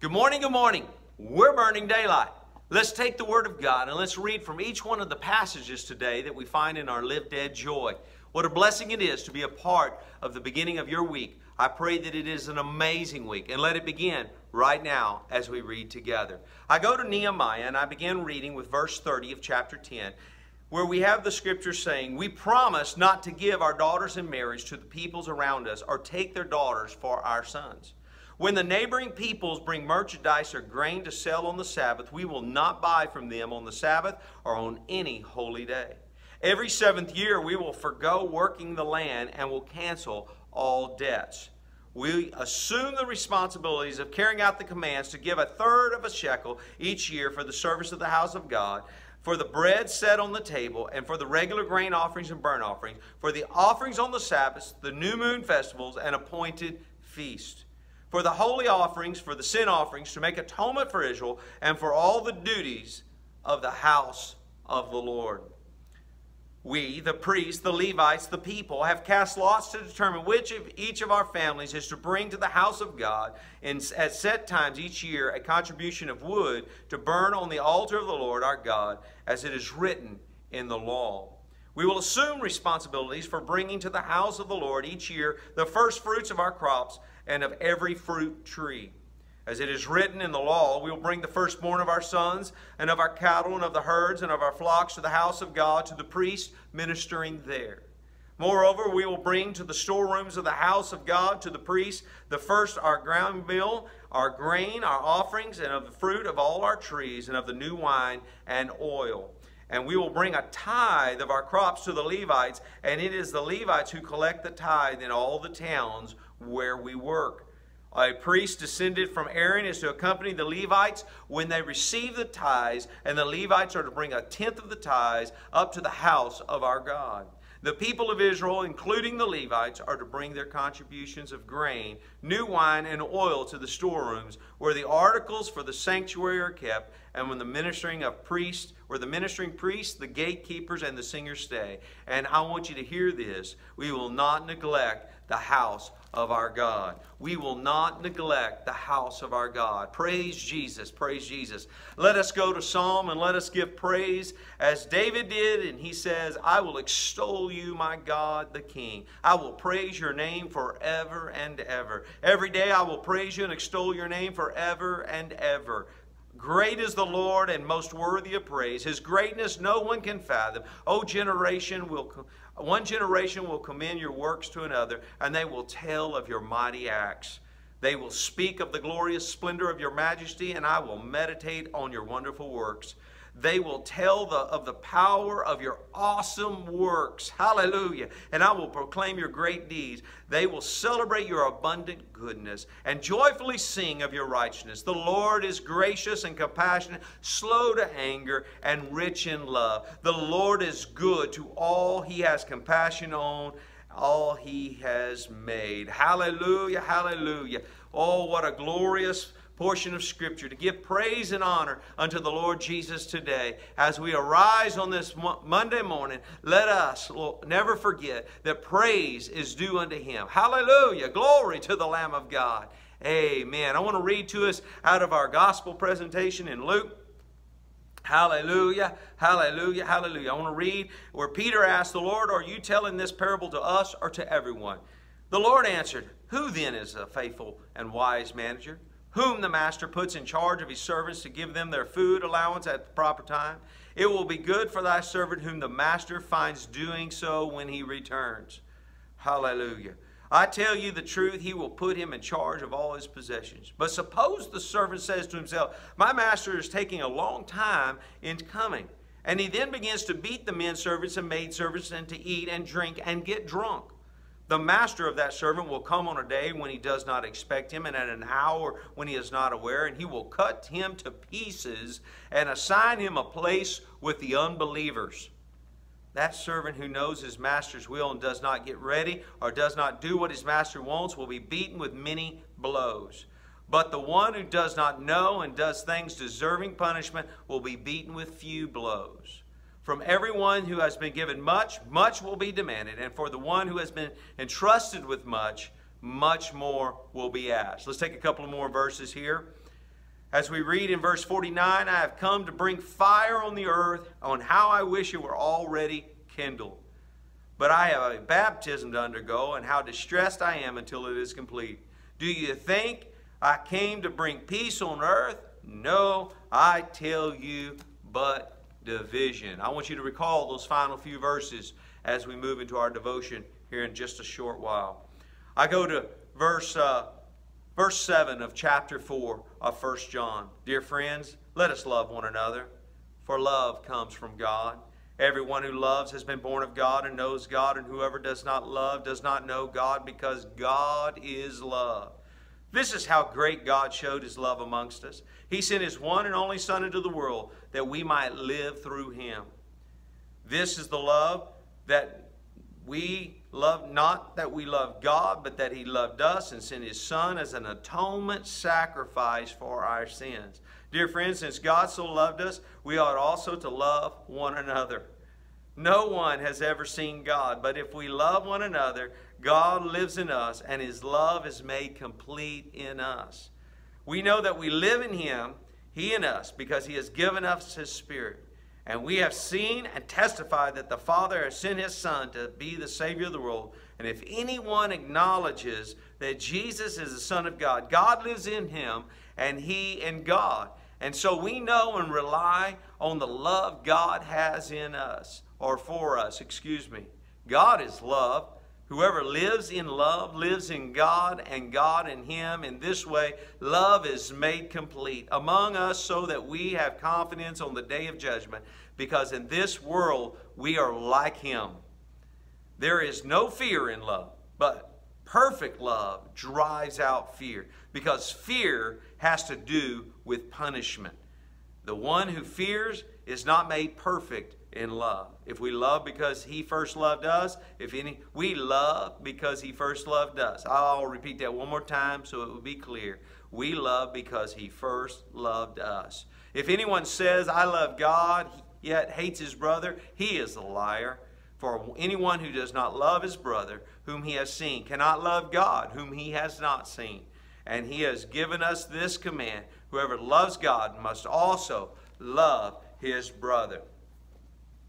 Good morning, good morning. We're burning daylight. Let's take the Word of God and let's read from each one of the passages today that we find in our Live Dead Joy. What a blessing it is to be a part of the beginning of your week. I pray that it is an amazing week and let it begin right now as we read together. I go to Nehemiah and I begin reading with verse 30 of chapter 10 where we have the scripture saying, We promise not to give our daughters in marriage to the peoples around us or take their daughters for our sons. When the neighboring peoples bring merchandise or grain to sell on the Sabbath, we will not buy from them on the Sabbath or on any holy day. Every seventh year, we will forego working the land and will cancel all debts. We assume the responsibilities of carrying out the commands to give a third of a shekel each year for the service of the house of God, for the bread set on the table, and for the regular grain offerings and burnt offerings, for the offerings on the Sabbaths, the new moon festivals, and appointed feasts for the holy offerings, for the sin offerings, to make atonement for Israel, and for all the duties of the house of the Lord. We, the priests, the Levites, the people, have cast lots to determine which of each of our families is to bring to the house of God in, at set times each year a contribution of wood to burn on the altar of the Lord our God, as it is written in the law. We will assume responsibilities for bringing to the house of the Lord each year the first fruits of our crops and of every fruit tree. As it is written in the law, we will bring the firstborn of our sons and of our cattle and of the herds and of our flocks to the house of God to the priest ministering there. Moreover, we will bring to the storerooms of the house of God to the priest the first our ground meal, our grain, our offerings, and of the fruit of all our trees, and of the new wine and oil. And we will bring a tithe of our crops to the Levites, and it is the Levites who collect the tithe in all the towns where we work. A priest descended from Aaron is to accompany the Levites when they receive the tithes, and the Levites are to bring a tenth of the tithes up to the house of our God. The people of Israel, including the Levites, are to bring their contributions of grain, new wine, and oil to the storerooms where the articles for the sanctuary are kept, and when the ministering of priests, where the ministering priests, the gatekeepers, and the singers stay. And I want you to hear this. We will not neglect the house of our God. We will not neglect the house of our God. Praise Jesus. Praise Jesus. Let us go to Psalm and let us give praise as David did. And he says, I will extol you, my God, the King. I will praise your name forever and ever. Every day I will praise you and extol your name forever and ever. Great is the Lord and most worthy of praise. His greatness no one can fathom. O generation will one generation will commend your works to another, and they will tell of your mighty acts. They will speak of the glorious splendor of your majesty, and I will meditate on your wonderful works. They will tell the, of the power of your awesome works. Hallelujah. And I will proclaim your great deeds. They will celebrate your abundant goodness and joyfully sing of your righteousness. The Lord is gracious and compassionate, slow to anger, and rich in love. The Lord is good to all he has compassion on, all he has made. Hallelujah. Hallelujah. Oh, what a glorious portion of Scripture to give praise and honor unto the Lord Jesus today. As we arise on this Monday morning, let us never forget that praise is due unto Him. Hallelujah. Glory to the Lamb of God. Amen. I want to read to us out of our gospel presentation in Luke. Hallelujah, hallelujah, hallelujah. I want to read where Peter asked the Lord, Are you telling this parable to us or to everyone? The Lord answered, Who then is a faithful and wise manager? whom the master puts in charge of his servants to give them their food allowance at the proper time. It will be good for thy servant whom the master finds doing so when he returns. Hallelujah. I tell you the truth, he will put him in charge of all his possessions. But suppose the servant says to himself, My master is taking a long time in coming. And he then begins to beat the men servants and maid servants and to eat and drink and get drunk. The master of that servant will come on a day when he does not expect him, and at an hour when he is not aware, and he will cut him to pieces and assign him a place with the unbelievers. That servant who knows his master's will and does not get ready or does not do what his master wants will be beaten with many blows. But the one who does not know and does things deserving punishment will be beaten with few blows. From everyone who has been given much, much will be demanded. And for the one who has been entrusted with much, much more will be asked. Let's take a couple more verses here. As we read in verse 49, I have come to bring fire on the earth, on how I wish it were already kindled. But I have a baptism to undergo, and how distressed I am until it is complete. Do you think I came to bring peace on earth? No, I tell you, but division. I want you to recall those final few verses as we move into our devotion here in just a short while. I go to verse, uh, verse 7 of chapter 4 of 1 John. Dear friends, let us love one another, for love comes from God. Everyone who loves has been born of God and knows God, and whoever does not love does not know God, because God is love. This is how great God showed his love amongst us. He sent his one and only Son into the world that we might live through him. This is the love that we love, not that we love God, but that he loved us and sent his Son as an atonement sacrifice for our sins. Dear friends, since God so loved us, we ought also to love one another. No one has ever seen God, but if we love one another, God lives in us and his love is made complete in us. We know that we live in him, he in us, because he has given us his spirit. And we have seen and testified that the Father has sent his Son to be the Savior of the world. And if anyone acknowledges that Jesus is the Son of God, God lives in him and he in God. And so we know and rely on the love God has in us, or for us, excuse me. God is love. Whoever lives in love lives in God and God in him. In this way, love is made complete among us so that we have confidence on the day of judgment because in this world we are like him. There is no fear in love, but perfect love drives out fear because fear has to do with punishment. The one who fears is not made perfect in love. If we love because he first loved us, if any we love because he first loved us. I'll repeat that one more time so it will be clear. We love because he first loved us. If anyone says I love God yet hates his brother, he is a liar. For anyone who does not love his brother whom he has seen cannot love God whom he has not seen. And he has given us this command, whoever loves God must also love his brother.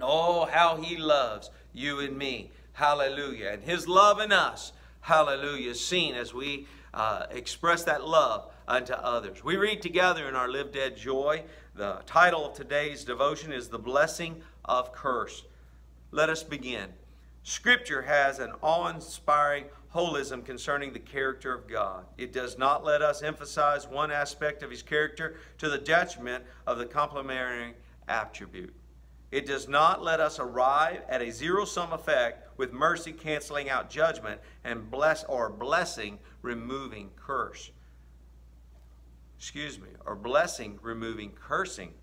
Oh, how he loves you and me. Hallelujah. And his love in us, hallelujah, is seen as we uh, express that love unto others. We read together in our Live Dead Joy. The title of today's devotion is The Blessing of Curse. Let us begin. Scripture has an awe inspiring holism concerning the character of God. It does not let us emphasize one aspect of his character to the detriment of the complementary attribute. It does not let us arrive at a zero-sum effect with mercy canceling out judgment and bless or blessing removing curse. Excuse me, or blessing removing cursing.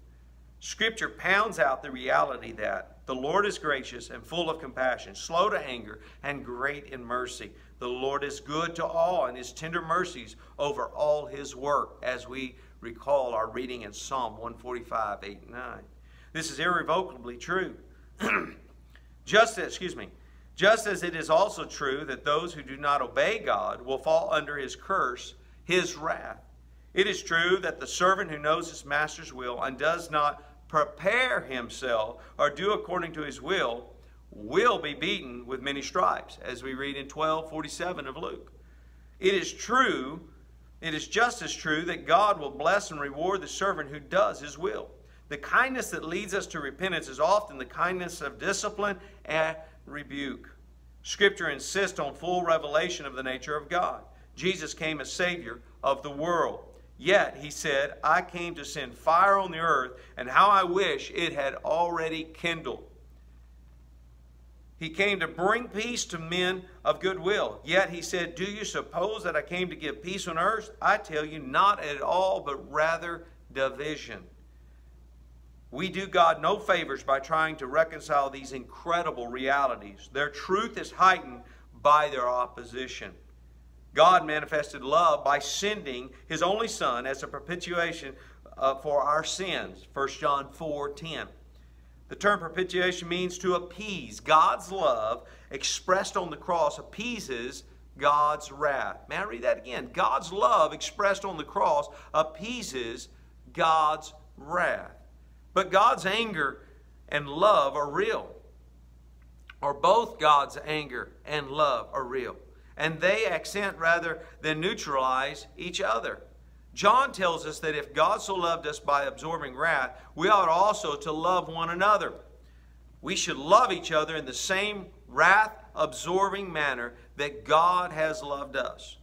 Scripture pounds out the reality that the Lord is gracious and full of compassion, slow to anger, and great in mercy. The Lord is good to all, and his tender mercies over all his work, as we recall our reading in Psalm 145, 8 and 9. This is irrevocably true. just as, excuse me, just as it is also true that those who do not obey God will fall under his curse, his wrath. It is true that the servant who knows his master's will and does not prepare himself or do according to his will will be beaten with many stripes, as we read in 1247 of Luke. It is true, it is just as true that God will bless and reward the servant who does his will. The kindness that leads us to repentance is often the kindness of discipline and rebuke. Scripture insists on full revelation of the nature of God. Jesus came as Savior of the world. Yet, he said, I came to send fire on the earth, and how I wish it had already kindled. He came to bring peace to men of good will. Yet he said, Do you suppose that I came to give peace on earth? I tell you, not at all, but rather division. We do God no favors by trying to reconcile these incredible realities. Their truth is heightened by their opposition. God manifested love by sending his only Son as a propitiation uh, for our sins. 1 John 4 10. The term propitiation means to appease. God's love expressed on the cross appeases God's wrath. May I read that again? God's love expressed on the cross appeases God's wrath. But God's anger and love are real. Or both God's anger and love are real. And they accent rather than neutralize each other. John tells us that if God so loved us by absorbing wrath, we ought also to love one another. We should love each other in the same wrath absorbing manner that God has loved us.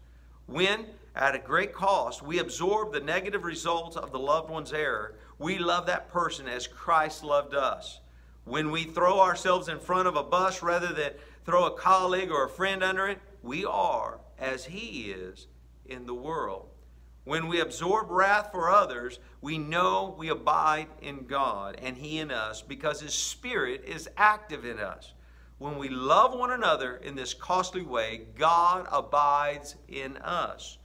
When, at a great cost, we absorb the negative results of the loved one's error, we love that person as Christ loved us. When we throw ourselves in front of a bus rather than throw a colleague or a friend under it, we are as He is in the world. When we absorb wrath for others, we know we abide in God and He in us because His Spirit is active in us. When we love one another in this costly way, God abides in us.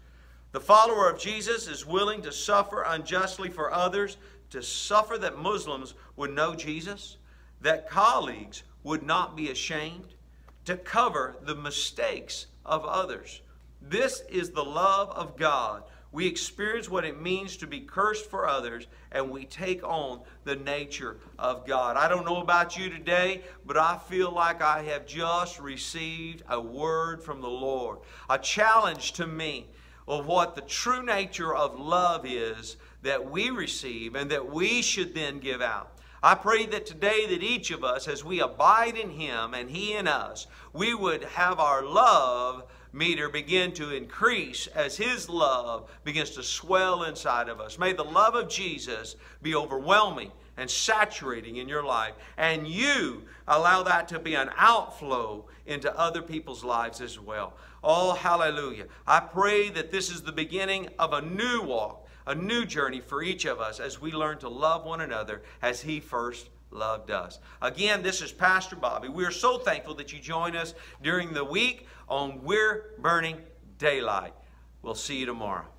The follower of Jesus is willing to suffer unjustly for others, to suffer that Muslims would know Jesus, that colleagues would not be ashamed, to cover the mistakes of others. This is the love of God we experience what it means to be cursed for others, and we take on the nature of God. I don't know about you today, but I feel like I have just received a word from the Lord, a challenge to me of what the true nature of love is that we receive and that we should then give out. I pray that today that each of us, as we abide in Him and He in us, we would have our love meter begin to increase as His love begins to swell inside of us. May the love of Jesus be overwhelming and saturating in your life, and you allow that to be an outflow into other people's lives as well. Oh, hallelujah. I pray that this is the beginning of a new walk, a new journey for each of us as we learn to love one another as He first loved us. Again, this is Pastor Bobby. We are so thankful that you join us during the week on We're Burning Daylight. We'll see you tomorrow.